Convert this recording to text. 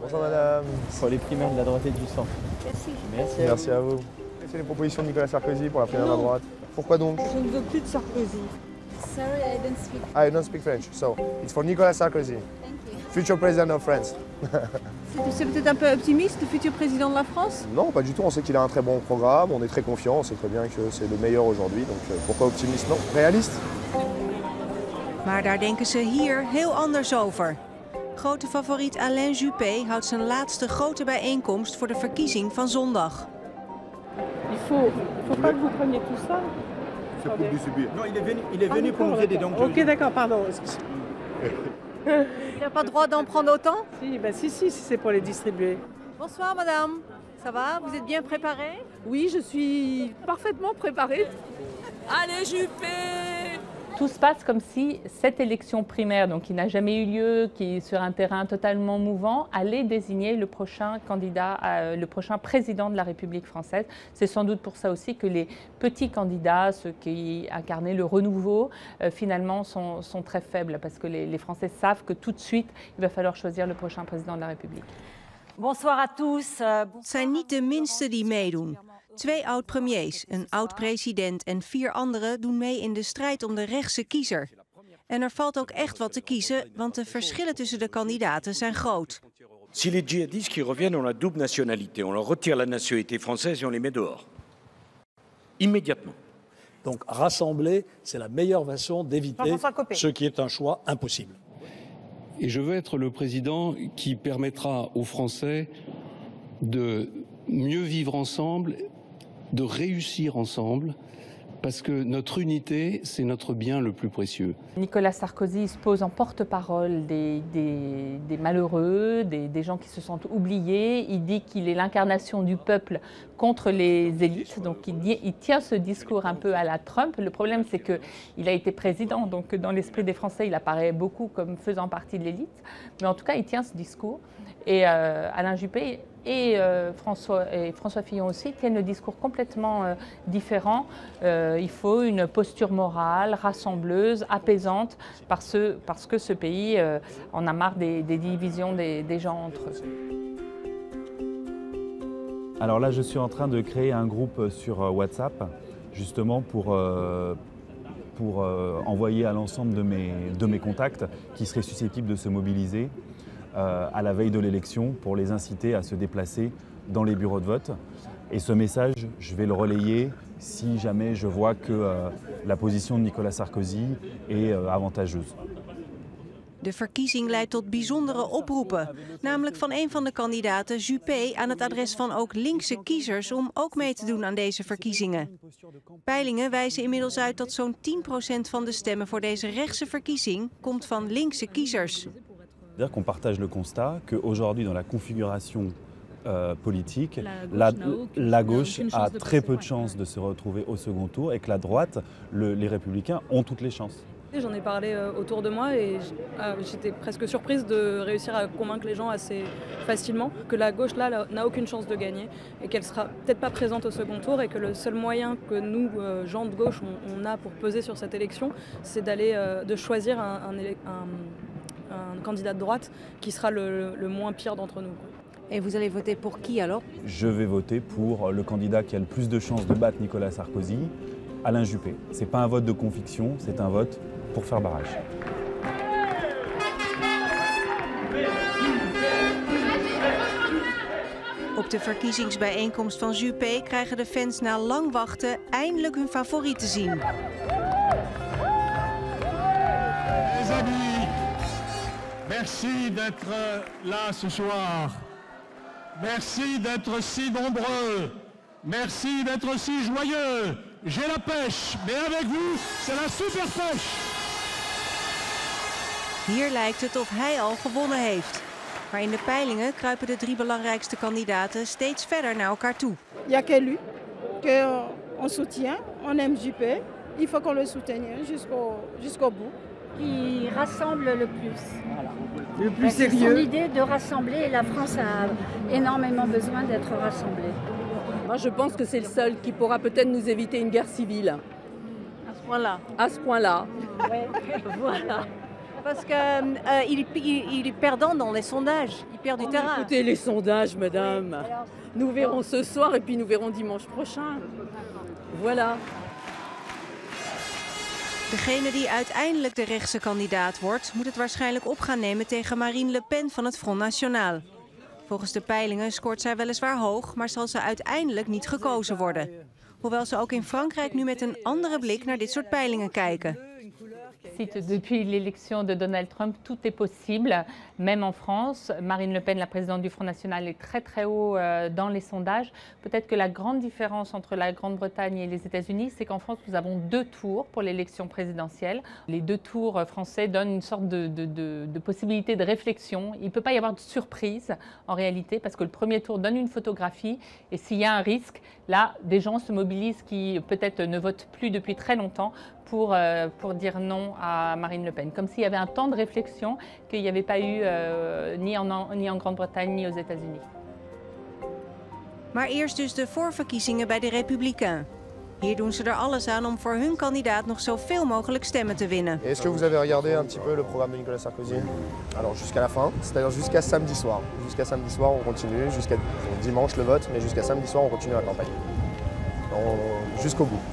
Bonjour madame. Pour les primaires de la droite et du centre. Merci. Merci. Merci à vous. C'est les propositions de Nicolas Sarkozy pour la primaire de la droite. Pourquoi donc Je ne veux plus de Sarkozy. Sorry, I don't speak. I don't speak French, so it's for Nicolas Sarkozy, Thank you. future president of France. C'est peut-être un peu optimiste, le futur président de la France Non, pas du tout. On sait qu'il a un très bon programme, on est très confiant, on sait très bien que c'est le meilleur aujourd'hui. Donc euh, pourquoi optimiste? Non, réaliste? Maar daar denken ze hier heel anders over. Grote favoriet Alain Juppé houdt zijn laatste grote bijeenkomst voor de verkiezing van zondag. Il faut, faut pas que vous preniez tout ça. Non, il est venu, il est Ah, venu pour nous aider. Donc Ok, d'accord, pardon. Il n'a pas le droit d'en prendre autant? Si, bah, si, si, si c'est pour les distribuer. Bonsoir madame, ça va? Vous êtes bien préparée? Oui, je suis parfaitement préparée. Allez Juppé Tout se passe comme si cette élection primaire, donc qui n'a jamais eu lieu, qui est sur un terrain totalement mouvant, allait désigner le prochain candidat, à- le prochain président de la République française. C'est sans doute pour ça aussi que les petits candidats, ceux qui incarnaient le renouveau, euh, finalement sont, sont très faibles, parce que les, les Français savent que tout de suite, il va falloir choisir le prochain président de la République. Bonsoir à tous. euh, Het zijn niet de minste die meedoen. Twee oud-premiers, een oud-president en vier anderen doen mee in de strijd om de rechtse kiezer. En er valt ook echt wat te kiezen, want de verschillen tussen de kandidaten zijn groot. Si les djihadistes qui reviennent ont la double nationalité, on leur retire la nationalité française et on les met dehors. Immédiatement. Donc rassembler, c'est la meilleure façon d'éviter ce qui est un choix impossible. Et je veux être le président qui permettra aux Français de mieux vivre ensemble, de réussir ensemble, parce que notre unité, c'est notre bien le plus précieux. Nicolas Sarkozy se pose en porte-parole des, malheureux, des, gens qui se sentent oubliés. Il dit qu'il est l'incarnation du peuple contre les élites. Donc il tient ce discours un peu à la Trump. Le problème, c'est qu'il a été président, donc dans l'esprit des Français, il apparaît beaucoup comme faisant partie de l'élite. Mais en tout cas, il tient ce discours. Et euh, Alain Juppé et, euh, François, et François Fillon aussi tiennent le discours complètement euh, différent. Euh, il faut une posture morale, rassembleuse, apaisante, parce, parce que ce pays en a marre des, divisions des, gens entre eux. Alors là, je suis en train de créer un groupe sur WhatsApp, justement pour, pour envoyer à l'ensemble de mes, de mes contacts qui seraient susceptibles de se mobiliser à la veille de l'élection pour les inciter à se déplacer dans les bureaux de vote. Et ce message, je vais le relayer si jamais je vois que euh, la position de Nicolas Sarkozy est euh, avantageuse. De verkiezing leidt tot bijzondere oproepen. Namelijk van een van de kandidaten, Juppé, aan het adres van ook linkse kiezers om ook mee te doen aan deze verkiezingen. Peilingen wijzen inmiddels uit dat zo'n 10% van de stemmen voor deze rechtse verkiezing komt van linkse kiezers. C'est-à-dire qu'on partage le constat qu'aujourd'hui, dans la configuration euh, politique, La la, gauche la a très peu de ouais. chances de se retrouver au second tour et que la droite, le- les républicains, ont toutes les chances. J'en ai parlé euh, autour de moi et euh, j'étais presque surprise de réussir à convaincre les gens assez facilement que la gauche là n'a aucune chance de gagner et qu'elle sera peut-être pas présente au second tour et que le seul moyen que nous euh, gens de gauche on, on a pour peser sur cette élection c'est d'aller de choisir un, un- un candidat de droite qui sera le, le moins pire d'entre nous. Et vous allez voter pour qui alors? Je vais voter pour le candidat qui a le plus de chances de battre Nicolas Sarkozy, Alain Juppé. Ce n'est pas un vote de conviction, c'est un vote pour faire barrage. Op de verkiezingsbijeenkomst van Juppé krijgen de fans na lang wachten eindelijk hun favoriet te zien. Merci d'être là ce soir. Merci d'être si nombreux. Merci d'être si joyeux. J'ai la pêche, mais avec vous, c'est la super pêche. Hier lijkt het of hij al gewonnen heeft. Maar in de peilingen kruipen de drie belangrijkste kandidaten steeds verder naar elkaar toe. Il n'y a que lui qu'on soutient. On aime Juppé. Il faut qu'on le soutienne jusqu'au jusqu'au bout. Qui rassemble le plus. Le Ben, c'est Son idée de rassembler et la France a énormément besoin d'être rassemblée. Moi, je pense que c'est le seul qui pourra peut-être nous éviter une guerre civile. À ce point-là. À ce point-là. voilà. Parce qu'il euh, il, il, est perdant dans les sondages, il perd du oh, terrain. Écoutez les sondages, madame. Nous verrons ce soir et puis nous verrons dimanche prochain. Voilà. Degene die uiteindelijk de rechtse kandidaat wordt, moet het waarschijnlijk op gaan nemen tegen Marine Le Pen van het Front National. Volgens de peilingen scoort zij weliswaar hoog, maar zal ze uiteindelijk niet gekozen worden. Hoewel ze ook in Frankrijk nu met een andere blik naar dit soort peilingen kijken. Depuis l'élection de Donald Trump, tout est possible, même en France. Marine Le Pen, la présidente du Front National, est très très haut euh, dans les sondages. Peut-être que la grande différence entre la Grande-Bretagne et les États-Unis, c'est qu'en France, nous avons deux tours pour l'élection présidentielle. Les deux tours français donnent une sorte de, de possibilité de réflexion. Il ne peut pas y avoir de surprise en réalité, parce que le premier tour donne une photographie, et s'il y a un risque, là, des gens se mobilisent qui peut-être ne votent plus depuis très longtemps pour, euh, pour dire non à Marine Le Pen. Comme s'il y avait un temps de réflexion qu'il n'y avait pas eu euh, ni en, ni en Grande-Bretagne ni aux États-Unis. Maar eerst dus de voorverkiezingen bij de Republikeins. Hier doen ze er alles aan om voor hun kandidaat nog zoveel mogelijk stemmen te winnen. Est-ce que vous avez regardé un petit peu le programme de Nicolas Sarkozy? Alors jusqu'à la fin, c'est-à-dire jusqu'à samedi soir. Jusqu'à samedi soir, on continue, jusqu'à dimanche le vote, mais jusqu'à samedi soir, on continue la campagne. Jusqu'au bout.